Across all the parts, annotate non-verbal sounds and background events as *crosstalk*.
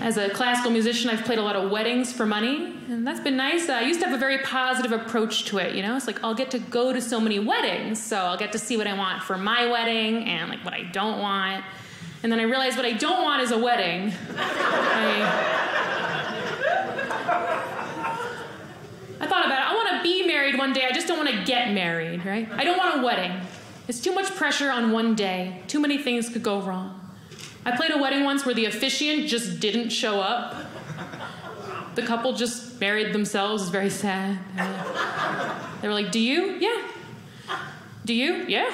As a classical musician, I've played a lot of weddings for money, and that's been nice. I used to have a very positive approach to it, you know? It's like I'll get to go to so many weddings, so I'll get to see what I want for my wedding and like what I don't want. And then I realized what I don't want is a wedding. I, I thought about it. I want to be married one day, I just don't want to get married, right? I don't want a wedding. It's too much pressure on one day. Too many things could go wrong. I played a wedding once where the officiant just didn't show up. The couple just married themselves. Very sad. They were like, Do you? Yeah. Do you? Yeah.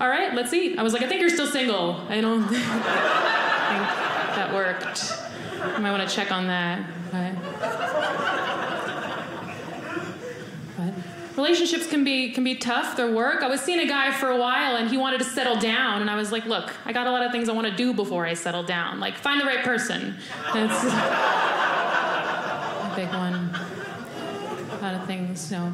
All right, let's eat. I was like, I think you're still single. I don't *laughs* think that worked. I might want to check on that. But relationships can be can be tough. They're work. I was seeing a guy for a while and he wanted to settle down and i was like look i got a lot of things i want to do before i settle down. Like find the right person. That's *laughs* a big one. A lot of things know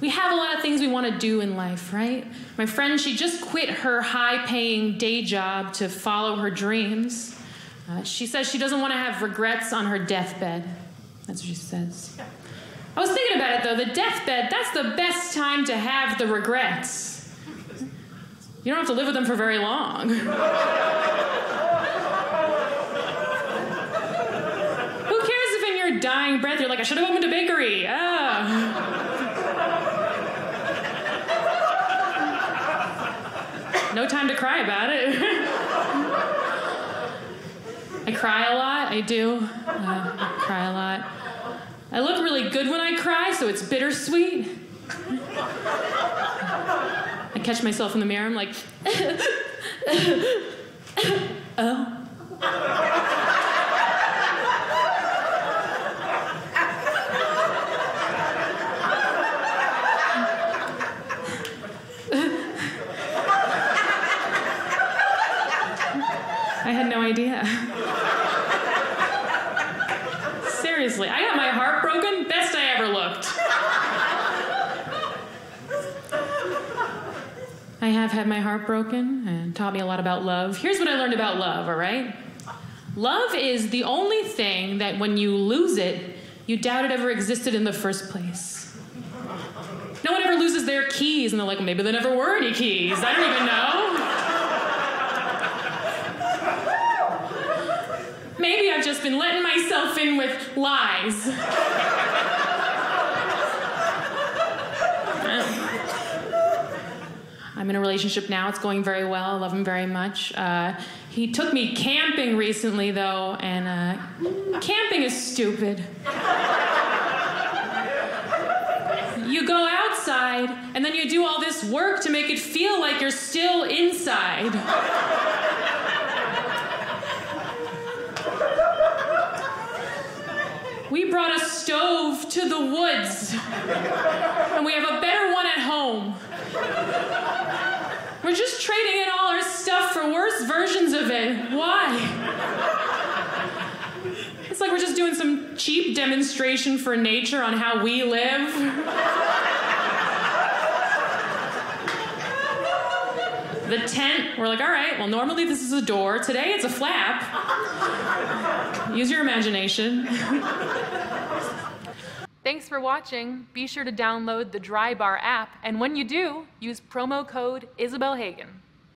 we have a lot of things we want to do in life right? My friend she just quit her high paying day job to follow her dreams. Uh, she says she doesn't want to have regrets on her deathbed. That's what she says I was thinking about it though, the deathbed, that's the best time to have the regrets. You don't have to live with them for very long. Who cares if in your dying breath you're like, I should have opened a bakery? No time to cry about it. *laughs* I cry a lot, I do. Uh, I cry a lot. I look really good when I cry, so it's bittersweet. I catch myself in the mirror, I'm like, *laughs* oh. *laughs* I had no idea. Seriously, I got my heart broken. Best I ever looked. I have had my heart broken and taught me a lot about love. Here's what I learned about love, all right? Love is the only thing that when you lose it, you doubt it ever existed in the first place. No one ever loses their keys and they're like, maybe there never were any keys. I don't even know. Maybe I've just been letting myself in with lies. I'm in a relationship now. It's going very well. I love him very much. Uh, he took me camping recently, though, and uh, camping is stupid. You go outside, and then you do all this work to make it feel like you're still inside. We brought a stove the woods, and we have a better one at home. We're just trading in all our stuff for worse versions of it. Why? It's like we're just doing some cheap demonstration for nature on how we live. The tent, we're like, all right, well, normally this is a door. Today it's a flap. Use your imagination. Thanks for watching. Be sure to download the Drybar app, and when you do, use promo code Isabel Hagen.